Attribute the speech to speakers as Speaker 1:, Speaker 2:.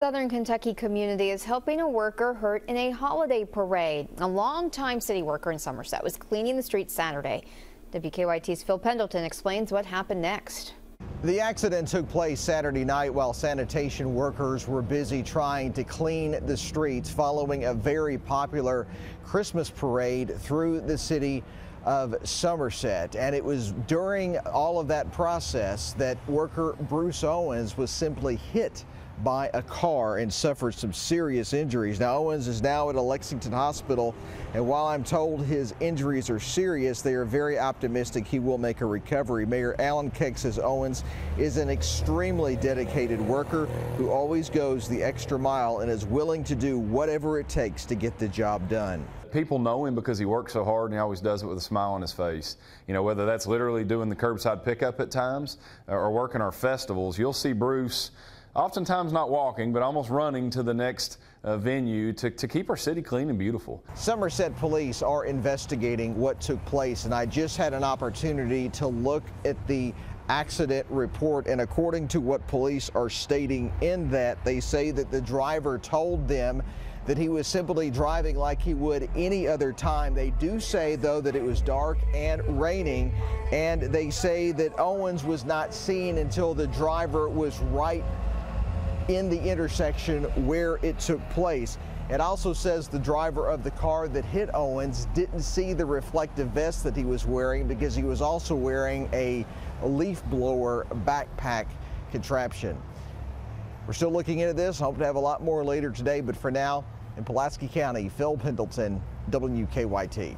Speaker 1: Southern Kentucky community is helping a worker hurt in a holiday parade. A longtime city worker in Somerset was cleaning the streets Saturday. WKYT's Phil Pendleton explains what happened next.
Speaker 2: The accident took place Saturday night while sanitation workers were busy trying to clean the streets following a very popular Christmas parade through the city of Somerset. And it was during all of that process that worker Bruce Owens was simply hit by a car and suffered some serious injuries. Now, Owens is now at a Lexington hospital, and while I'm told his injuries are serious, they are very optimistic he will make a recovery. Mayor Alan Keck says Owens is an extremely dedicated worker who always goes the extra mile and is willing to do whatever it takes to get the job done.
Speaker 3: People know him because he works so hard and he always does it with a smile on his face. You know, whether that's literally doing the curbside pickup at times uh, or working our festivals, you'll see Bruce oftentimes not walking, but almost running to the next uh, venue to, to keep our city clean and beautiful.
Speaker 2: Somerset police are investigating what took place, and I just had an opportunity to look at the accident report. And according to what police are stating in that, they say that the driver told them that he was simply driving like he would any other time. They do say, though, that it was dark and raining, and they say that Owens was not seen until the driver was right in the intersection where it took place. It also says the driver of the car that hit Owens didn't see the reflective vest that he was wearing because he was also wearing a leaf blower backpack contraption. We're still looking into this. Hope to have a lot more later today, but for now, in Pulaski County, Phil Pendleton, WKYT.